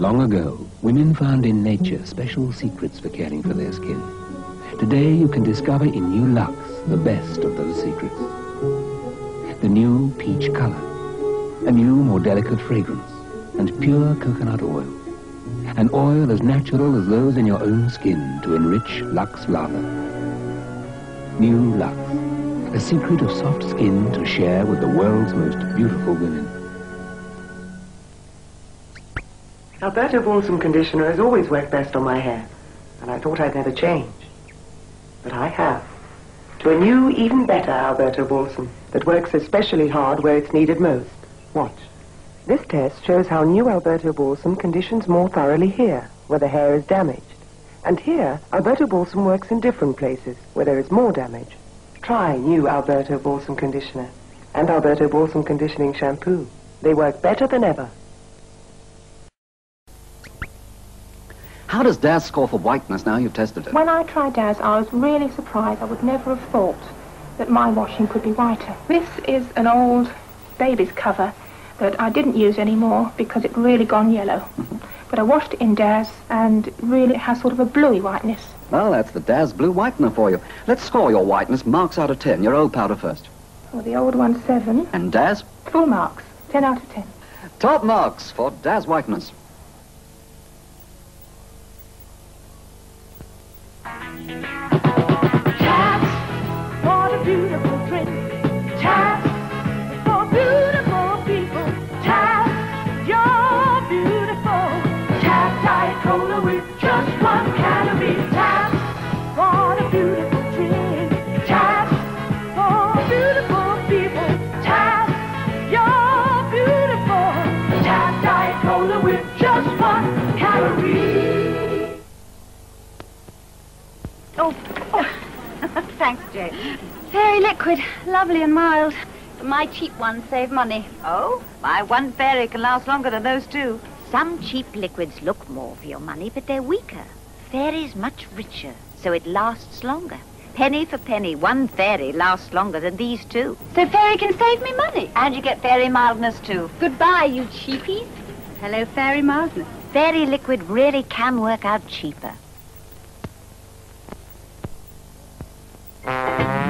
Long ago, women found in nature special secrets for caring for their skin. Today, you can discover in new Lux the best of those secrets. The new peach color, a new, more delicate fragrance, and pure coconut oil. An oil as natural as those in your own skin to enrich Lux Lava. New Lux, a secret of soft skin to share with the world's most beautiful women. Alberto Balsam conditioner has always worked best on my hair, and I thought I'd never change. But I have. To a new, even better Alberto Balsam that works especially hard where it's needed most. Watch. This test shows how new Alberto Balsam conditions more thoroughly here, where the hair is damaged. And here, Alberto Balsam works in different places, where there is more damage. Try new Alberto Balsam conditioner and Alberto Balsam conditioning shampoo. They work better than ever. How does Daz score for whiteness now you've tested it? When I tried Daz, I was really surprised. I would never have thought that my washing could be whiter. This is an old baby's cover that I didn't use anymore because it really gone yellow. But I washed it in Daz and really it has sort of a bluey whiteness. Well, that's the Daz Blue Whitener for you. Let's score your whiteness marks out of 10. Your old powder first. Well, the old one's seven. And Daz? Full marks. Ten out of ten. Top marks for Daz Whiteness. Beautiful lovely and mild. But my cheap ones save money. Oh, my one fairy can last longer than those two. Some cheap liquids look more for your money, but they're weaker. Fairy's much richer, so it lasts longer. Penny for penny, one fairy lasts longer than these two. So Fairy can save me money. And you get fairy mildness too. Goodbye, you cheapies. Hello, Fairy mildness. Fairy liquid really can work out cheaper.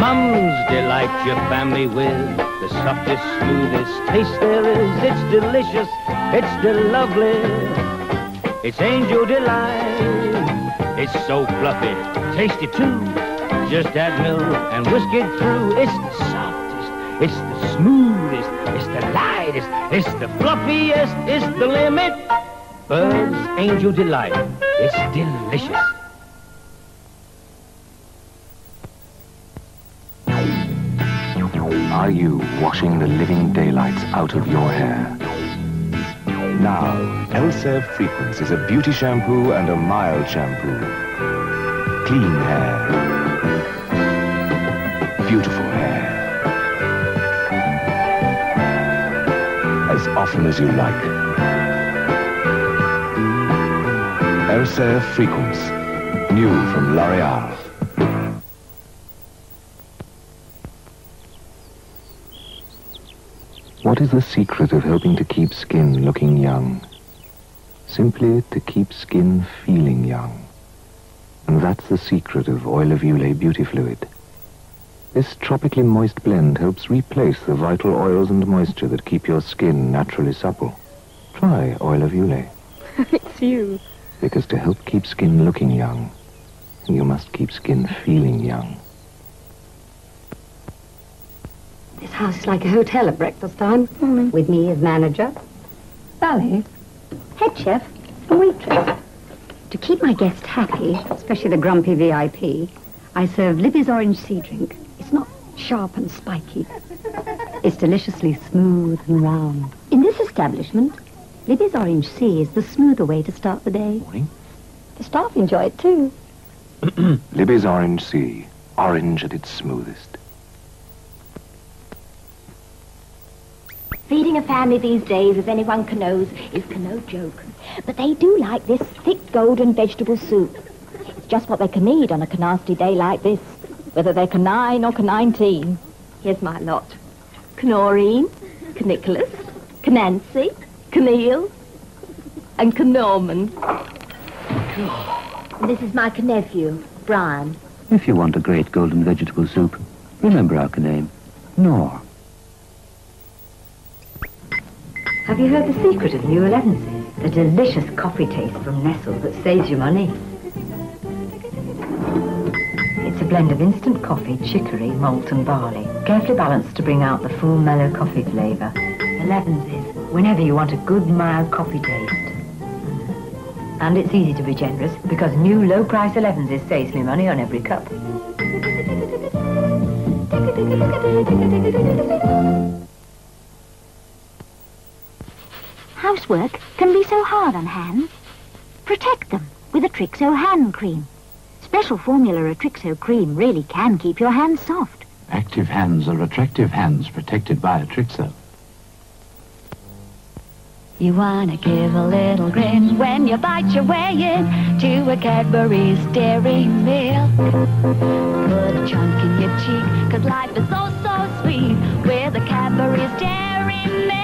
Mums delight your family with the softest, smoothest taste there is. It's delicious, it's de-lovely, it's angel delight. It's so fluffy, tasty too. Just add milk and whisk it through. It's the softest, it's the smoothest, it's the lightest, it's the fluffiest, it's the limit. Bird's Angel Delight. It's delicious. You washing the living daylights out of your hair? Now, Elseve Frequence is a beauty shampoo and a mild shampoo. Clean hair. Beautiful hair. As often as you like. Elseve Frequence. New from L'Oreal. Is the secret of helping to keep skin looking young? Simply to keep skin feeling young. And that's the secret of Oil of Ulay Beauty Fluid. This tropically moist blend helps replace the vital oils and moisture that keep your skin naturally supple. Try Oil of Ulay. it's you. Because to help keep skin looking young, you must keep skin feeling young. This house is like a hotel at breakfast time. Mm-hmm. With me as manager. Sally, head chef, and waitress. To keep my guests happy, especially the grumpy VIP, I serve Libby's Orange C drink. It's not sharp and spiky. It's deliciously smooth and round. In this establishment, Libby's Orange C is the smoother way to start the day. Morning. The staff enjoy it too. Libby's Orange C. Orange at its smoothest. Feeding a family these days, as anyone can knows, is no joke. But they do like this thick golden vegetable soup. It's just what they can eat on a canasty day like this, whether they're canine or canine Here's my lot. Canorine, Canicholas, Canancy, Camille. and Norman. This is my nephew, Brian. If you want a great golden vegetable soup, remember our name, Knorr. Have you heard the secret of New Elevenses? The delicious coffee taste from Nestle that saves you money. It's a blend of instant coffee, chicory, malt and barley, carefully balanced to bring out the full mellow coffee flavour. Elevenses, whenever you want a good mild coffee taste. And it's easy to be generous because new low-price Elevenses saves me money on every cup. Housework can be so hard on hands. Protect them with Atrixo hand cream. Special formula of Atrixo cream really can keep your hands soft. Active hands are attractive hands protected by Atrixo. You wanna give a little grin when you bite your way in to a Cadbury's Dairy Milk. Put a chunk in your cheek, cause life is so, so sweet with a Cadbury's Dairy Milk.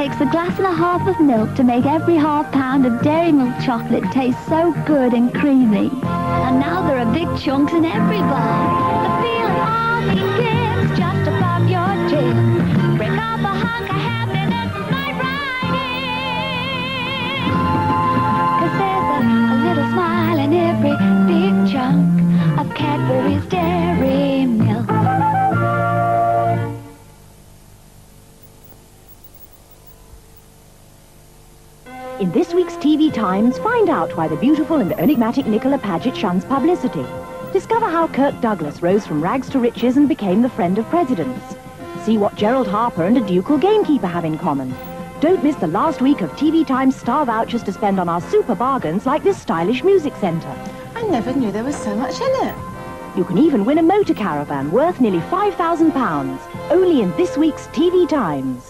Takes a glass and a half of milk to make every half pound of Dairy Milk chocolate taste so good and creamy. And now there are big chunks in every bar. The feeling all begins just above your chin. Break off a hunk of happiness and right in. Cause there's a, a little smile in every big chunk of Cadbury's Times, find out why the beautiful and enigmatic Nicola Paget shuns publicity. Discover how Kirk Douglas rose from rags to riches and became the friend of presidents. See what Gerald Harper and a ducal gamekeeper have in common. Don't miss the last week of TV Times star vouchers to spend on our super bargains like this stylish music centre. I never knew there was so much in it. You can even win a motor caravan worth nearly £5,000, only in this week's TV Times.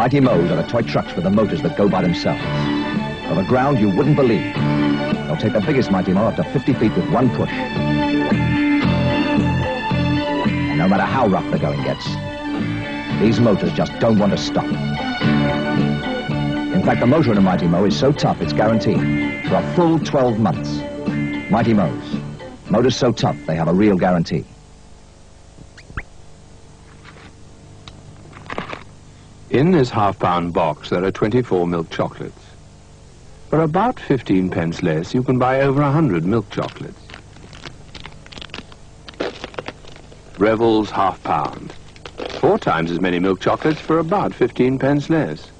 Mighty Mo's are the toy trucks with the motors that go by themselves. Of a ground you wouldn't believe. They'll take the biggest Mighty Mo up to 50 feet with one push. And no matter how rough the going gets, these motors just don't want to stop. In fact, the motor in a Mighty Mo is so tough it's guaranteed for a full 12 months. Mighty Mo's. Motors so tough they have a real guarantee. In this half-pound box, there are 24 milk chocolates. For about 15 pence less, you can buy over 100 milk chocolates. Revels half-pound. Four times as many milk chocolates for about 15 pence less.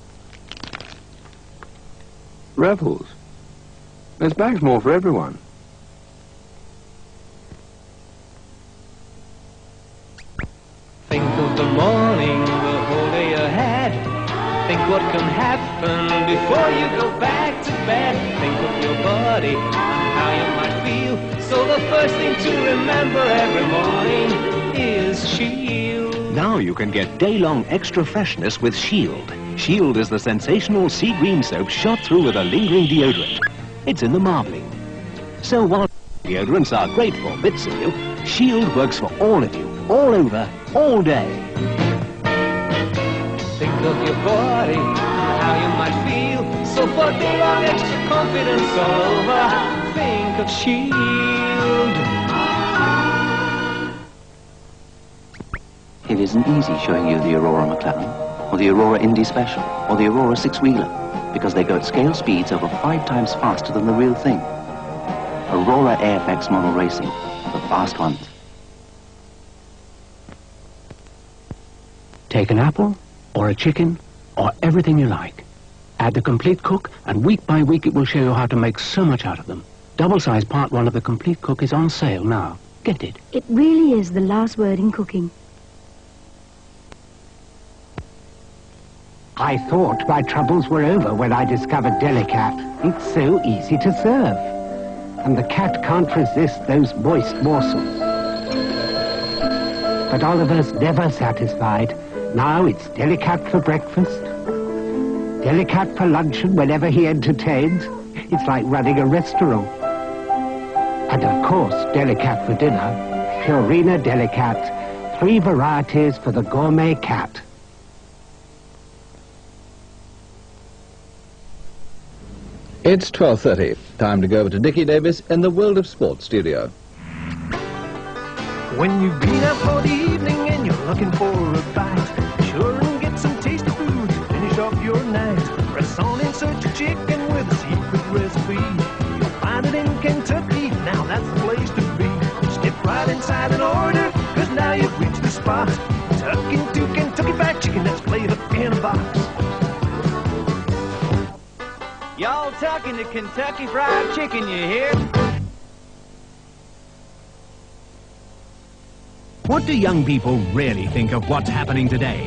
Revels. There's bags more for everyone. What can happen before you go back to bed. Think of your body and how you might feel. So the first thing to remember every morning is Shield. Now you can get day-long extra freshness with Shield. Shield is the sensational sea green soap shot through with a lingering deodorant. It's in the marbling. So while deodorants are great for bits of you, Shield works for all of you, all over, all day. Think of your body how you might feel. So for day-long extra confidence all over, think of Shield. It isn't easy showing you the Aurora McLaren, or the Aurora Indy Special, or the Aurora Six-Wheeler, because they go at scale speeds over five times faster than the real thing. Aurora AFX Model Racing, the fast ones. Take an apple, or a chicken, or everything you like. Add the complete cook, and week by week it will show you how to make so much out of them. Double-size part one of the complete cook is on sale now. Get it. It really is the last word in cooking. I thought my troubles were over when I discovered Delikat. It's so easy to serve. And the cat can't resist those moist morsels. But Oliver's never satisfied. Now it's Delikat for breakfast, Delikat for luncheon whenever he entertains. It's like running a restaurant. And of course, Delikat for dinner. Purina Delikat. Three varieties for the gourmet cat. It's 12.30. Time to go over to Dickie Davies in the World of Sport studio. When you've been out for the evening and you're looking for a bite, chicken with a secret recipe. You'll find it in Kentucky, now that's the place to be. Step right inside and order, cause now you've reached the spot. Tuck into Kentucky Fried Chicken that's played up in a box. Y'all talking to Kentucky Fried Chicken, you hear? What do young people really think of what's happening today?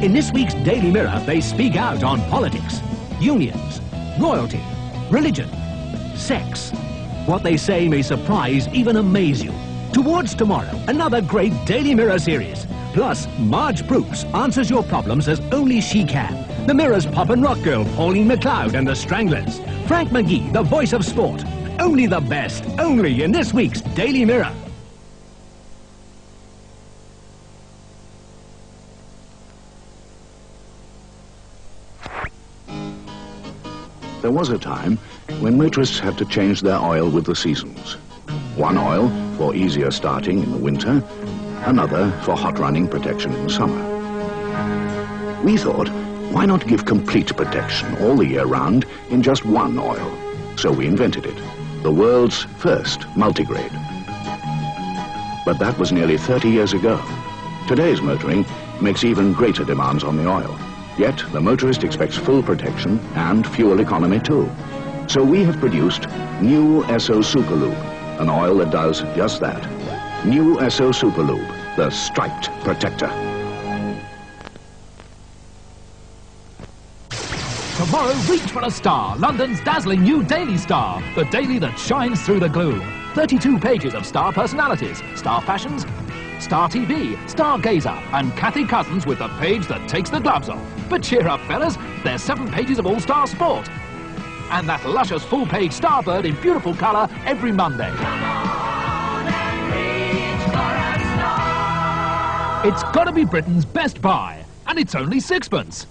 In this week's Daily Mirror, they speak out on politics, unions, royalty, religion, sex. What they say may surprise, even amaze you. Towards tomorrow, another great Daily Mirror series. Plus, Marje Proops answers your problems as only she can. The Mirror's pop and rock girl, Pauline McLeod and the Stranglers. Frank McGee, the voice of sport. Only the best, only in this week's Daily Mirror. There was a time when motorists had to change their oil with the seasons. One oil for easier starting in the winter, another for hot running protection in the summer. We thought, why not give complete protection all the year round in just one oil? So we invented it, the world's first multigrade. But that was nearly 30 years ago. Today's motoring makes even greater demands on the oil. Yet the motorist expects full protection and fuel economy too. So we have produced new Esso Superlube, an oil that does just that. New Esso Superlube, the striped protector. Tomorrow, reach for a star. London's dazzling new Daily Star. The daily that shines through the gloom. 32 pages of star personalities, star fashions, Star TV, Stargazer, and Kathy Cousins with the page that takes the gloves off. But cheer up, fellas. There's seven pages of all-star sport. And that luscious full-page Starbird in beautiful colour every Monday. It's got to be Britain's best buy. And it's only sixpence.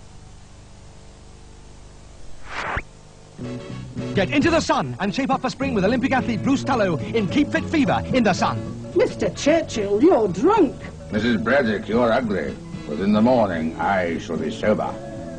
Get into the sun and shape up for spring with Olympic athlete Bruce Tulloh in Keep Fit Fever in the sun. Mr. Churchill, you're drunk. Mrs. Braddock, you're ugly. But in the morning, I shall be sober.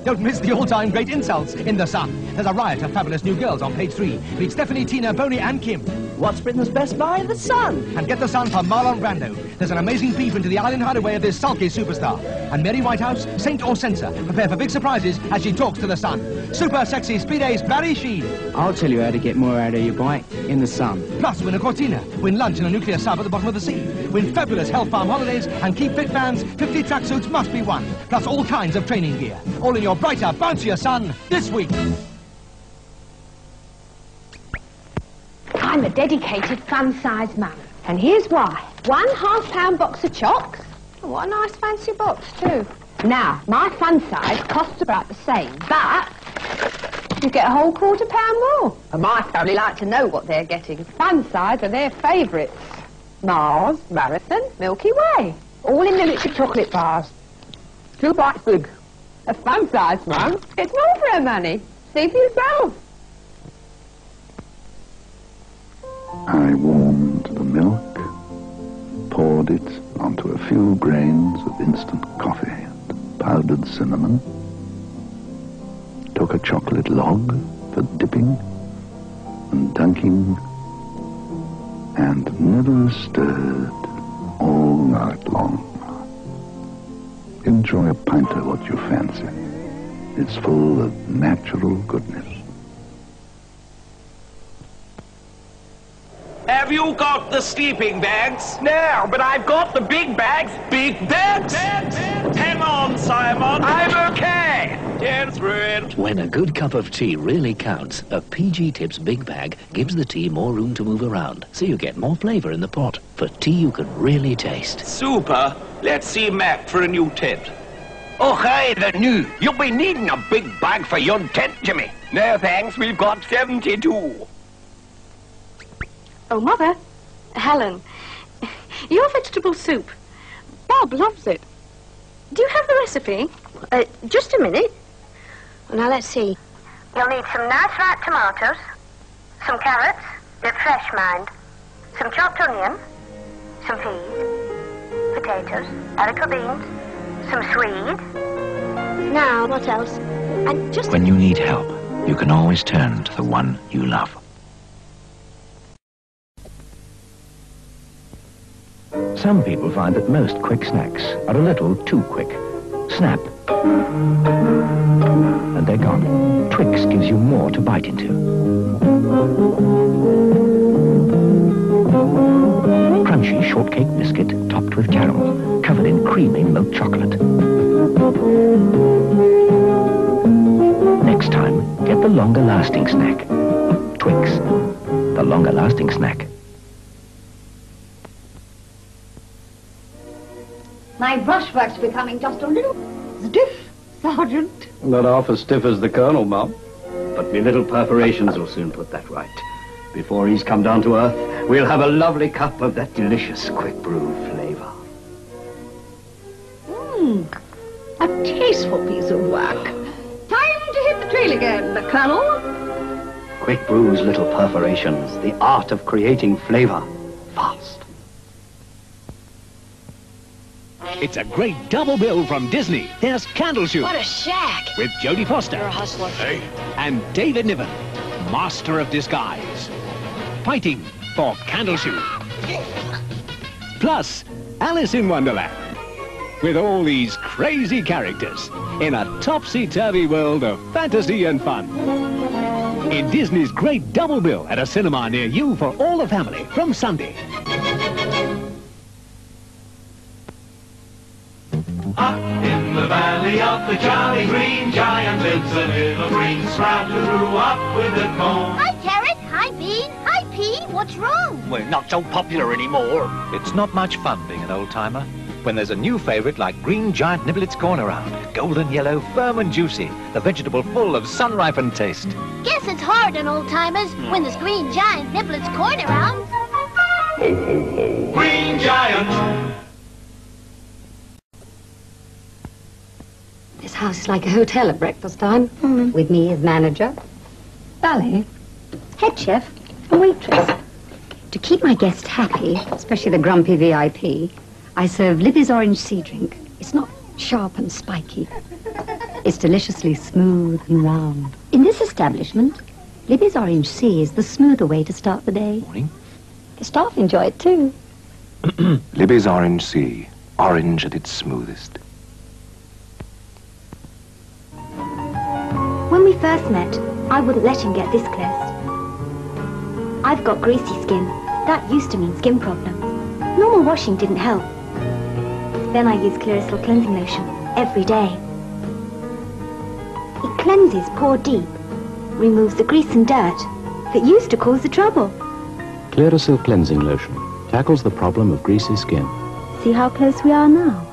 Don't miss the all-time great insults in the sun. There's a riot of fabulous new girls on page three. Meet Stephanie, Tina, Boney, and Kim. What's Britain's best buy? The sun. And get the sun for Marlon Brando. There's an amazing peep into the island hideaway of this sulky superstar. And Mary Whitehouse, saint or censor, prepare for big surprises as she talks to the sun. Super sexy speed ace Barry Sheene. I'll tell you how to get more out of your bike in the sun. Plus, win a Cortina, win lunch in a nuclear sub at the bottom of the sea, win fabulous Health Farm holidays, and keep fit fans, 50 tracksuits must be won, plus all kinds of training gear. All in your brighter, bouncier sun this week. I'm a dedicated fun-sized mum. And here's why. One half-pound box of chocks. Oh, what a nice fancy box, too. Now, my fun size costs about the same, but you get a whole quarter pound more. And my family like to know what they're getting. Fun size are their favourites. Mars, Marathon, Milky Way. All in miniature chocolate bars. Two bites big. A fun size, mum. It's more for her money. See for yourself. I warmed the milk, poured it onto a few grains of instant coffee and powdered cinnamon, took a chocolate log for dipping and dunking, and never stirred all night long. Enjoy a pint of what you fancy. It's full of natural goodness. Have you got the sleeping bags? No, but I've got the big bags. Big bags? Hang on, Simon. I'm okay. Ten thread. When a good cup of tea really counts, a PG Tips Big Bag gives the tea more room to move around, so you get more flavour in the pot for tea you can really taste. Super. Let's see Mac for a new tent. Oh, hi, the new. You'll be needing a big bag for your tent, Jimmy. No, thanks. We've got 72. Oh, Mother. Helen. Your vegetable soup. Bob loves it. Do you have the recipe? Uh, just a minute. Well, now, let's see. You'll need some nice ripe tomatoes, some carrots, they're fresh, mind, some chopped onion, some peas, potatoes, haricot beans, some swede. Now, what else? And just When you need help, you can always turn to the one you love. Some people find that most quick snacks are a little too quick. Snap. And they're gone. Twix gives you more to bite into. Becoming just a little stiff, Sergeant. Not half as stiff as the Colonel, Mum. But me little perforations will soon put that right. Before he's come down to earth, we'll have a lovely cup of that delicious quick brew flavour. Mmm, a tasteful piece of work. Time to hit the trail again, the Colonel. Quick Brew's little perforations, the art of creating flavour. It's a great double bill from Disney. There's Candleshoe. What a shack. With Jodie Foster. You're a hustler. Hey. And David Niven, master of disguise. Fighting for Candleshoe. Plus, Alice in Wonderland. With all these crazy characters in a topsy-turvy world of fantasy and fun. In Disney's great double bill at a cinema near you for all the family from Sunday. Up in the valley of the Jolly Green Giant lives a little green sprout who grew up with a comb. Hi, Carrot. Hi, Bean. Hi, Pea. What's wrong? We're not so popular anymore. It's not much fun being an old-timer when there's a new favourite like Green Giant Niblets Corn around. Golden yellow, firm and juicy. The vegetable full of sun-ripened taste. Guess it's hard on old timers hmm. when there's green giant niblets corn around. Green Giant. House is like a hotel at breakfast time, mm. with me as manager, valet, head chef, and waitress. To keep my guests happy, especially the grumpy VIP, I serve Libby's Orange C drink. It's not sharp and spiky. It's deliciously smooth and round. In this establishment, Libby's Orange C is the smoother way to start the day. Morning. The staff enjoy it too. Libby's Orange C. Orange at its smoothest. When we first met, I wouldn't let him get this close. I've got greasy skin. That used to mean skin problems. Normal washing didn't help. Then I use Clearasil cleansing lotion every day. It cleanses pore deep, removes the grease and dirt that used to cause the trouble. Clearasil Cleansing Lotion tackles the problem of greasy skin. See how close we are now?